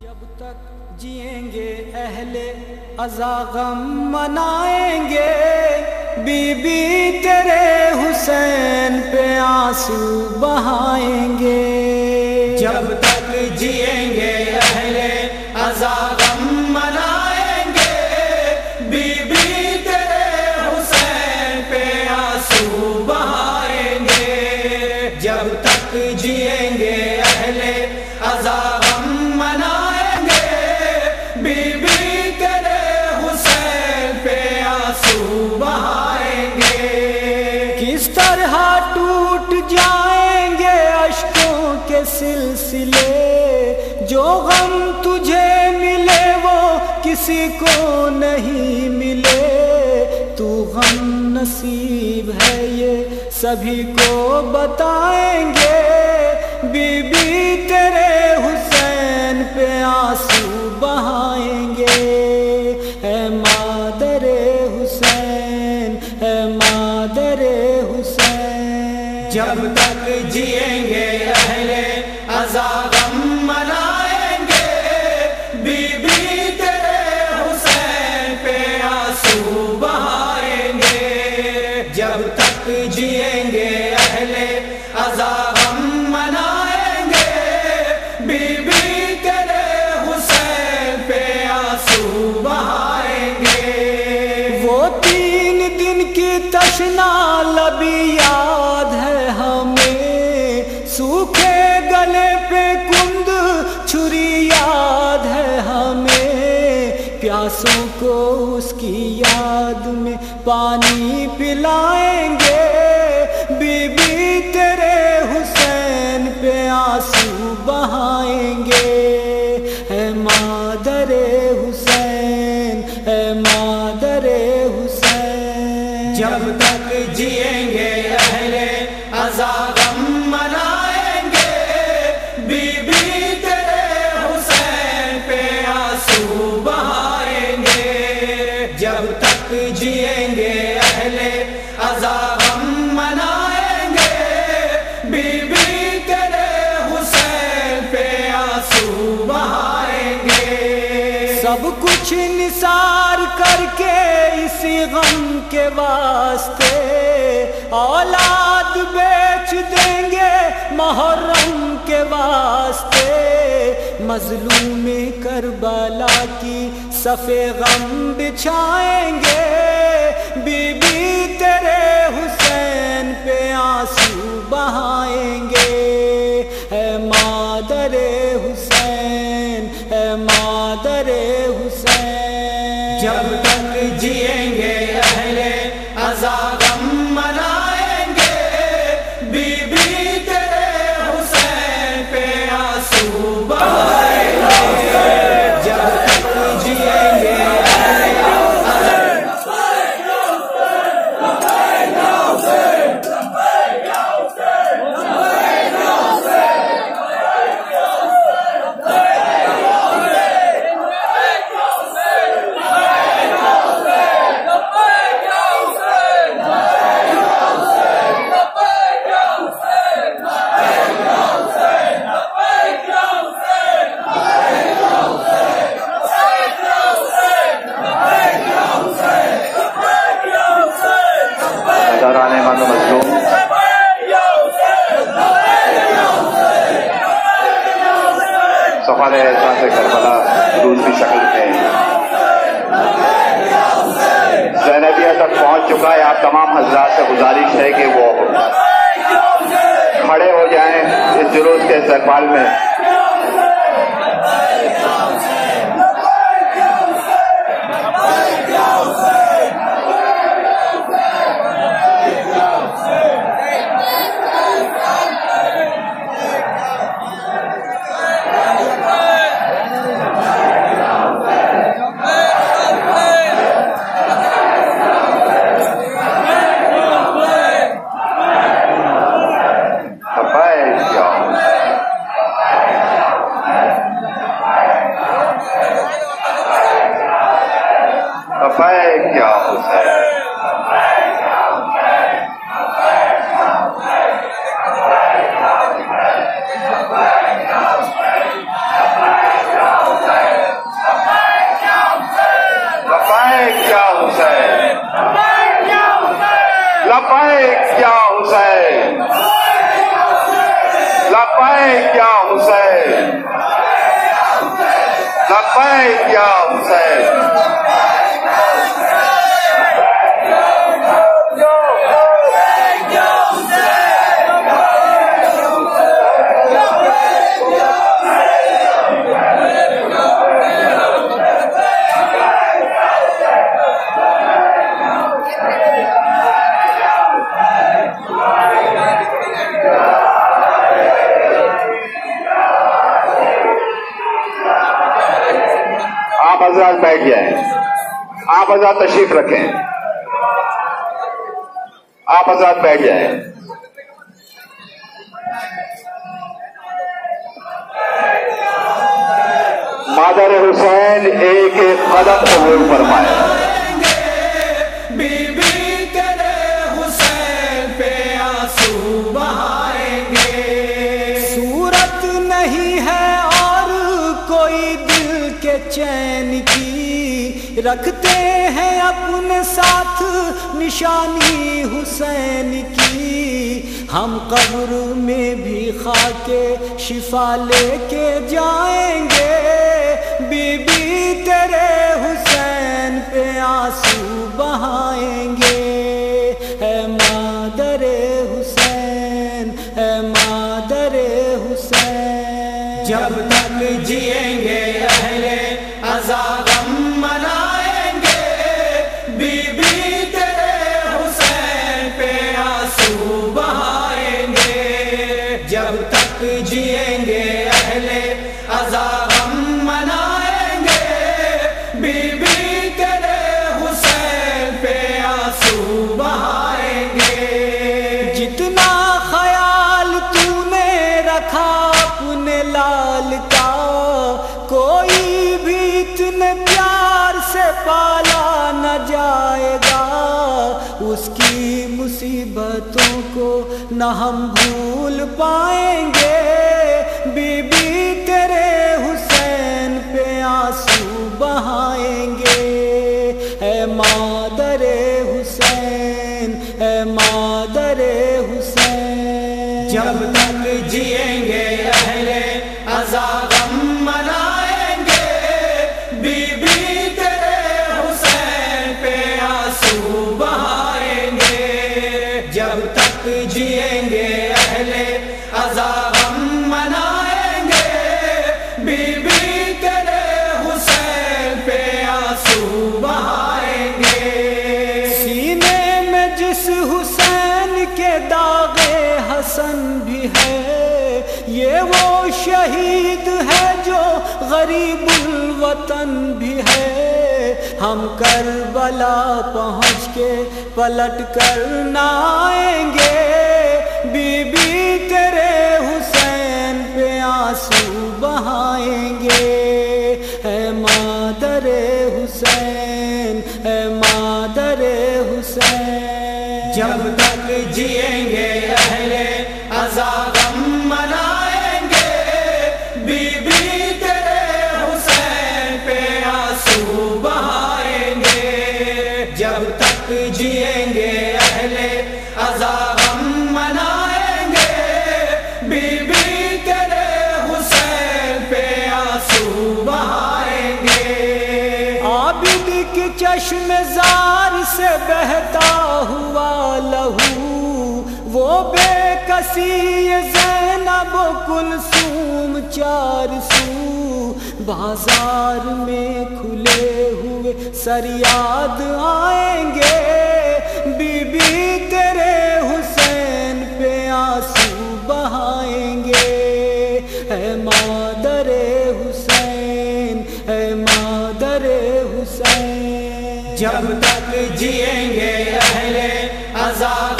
جب تک جئیں گے اہل غم منائیں گے بی بی تیرے حسین پہ آنسو بہائیں گے۔ جب تک جئیں جو غم تجھے ملے وہ کسی کو نہیں ملے۔ تو غم نصیب ہے یہ سبھی کو بتائیں گے۔ بی بی تیرے حسین پہ آنسو بہائیں گے۔ اے مادر حسین، اے مادر حسین۔ جب تک جئیں گے اہل غم تمہیں میں پانی پلائیں گے۔ بی بی تیرے حسین پہ آنسو بہائیں گے۔ کر کے اسی غم کے واسطے اولاد بیچ دیں گے محرم کے واسطے۔ مظلوم کربلا کی صفے غم بچھائیں گے۔ بی بی تیرے حسین پہ آنسو بہائیں گے۔ اے مادر آپ تمام حضرات سے گزارش ہے کہ وہ کھڑے ہو جائیں اس جلوس کے استقبال میں۔ 非有情。Hussein. La paix, Ya Hussein. آپ تشریف رکھیں۔ آپ حضرات بیٹھ جائیں۔ مادر حسین ایک ایک قدم قبول فرمائے۔ حسین پہ آنسو بہائیں گے۔ صورت نہیں ہے اور کوئی دل کے چین کی رکھتے ہیں اپنے ساتھ نشانی حسین کی۔ ہم قبر میں بھی خاک شفا لے کے جائیں گے۔ بی بی تیرے حسین پہ آنسو بہائیں گے۔ اس کی مصیبتوں کو نہ ہم بھول پائیں گے۔ بی بی تیرے حسین پہ آنسو بہائیں گے۔ اے مادر حسین، اے مادر حسین۔ جب تک جئیں گے اہل غم داغ حسن بھی ہے۔ یہ وہ شہید ہے جو غریب الوطن بھی ہے۔ ہم کربلا پہنچ کے پلٹ کر نہ آئیں گے۔ بی بی تیرے حسین پہ آنسو بہائیں گے۔ اے مادر حسین، اے مادر حسین۔ جب تک جئیں گے اہل غم منائیں گے۔ بی بی تیرے حسین پہ آنسو بہائیں گے۔ عابد کے چشم زار سے بہتا ہوا لہو، وہ بے کسی زینب و کلثوم چار سو۔ بازار میں کھلے ہوئے سریاد آئیں گے۔ بی بی تیرے حسین پہ آنسو بہائیں گے۔ اے مادر حسین، اے مادر حسین۔ جب تک جئیں گے اہل غم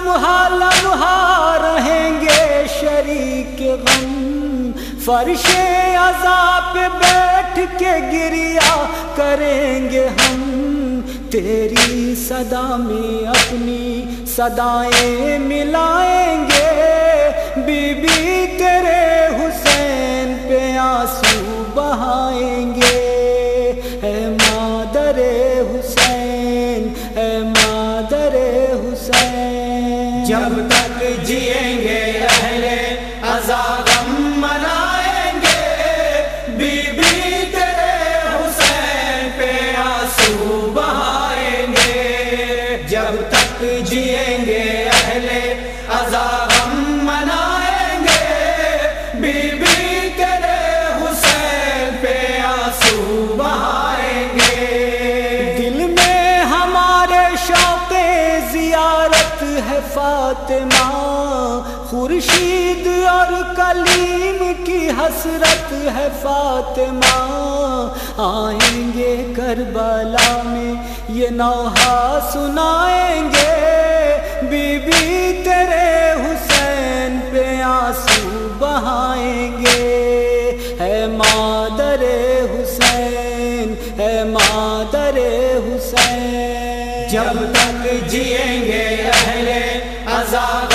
لمحہ لمحہ رہیں گے شریک غم۔ فرش عذاب پہ بیٹھ کے گریا کریں گے ہم۔ تیری صدا میں اپنی صدائیں ملائیں فاطمہ، خورشید اور کلیم کی حسرت ہے فاطمہ۔ آئیں گے کربلا میں، یہ نوحہ سنائیں گے۔ بی بی تیرے حسین پہ آنسو بہائیں گے۔ ہے مادر حسین ہے مادر حسین۔ جب تک جیئیں گے اہل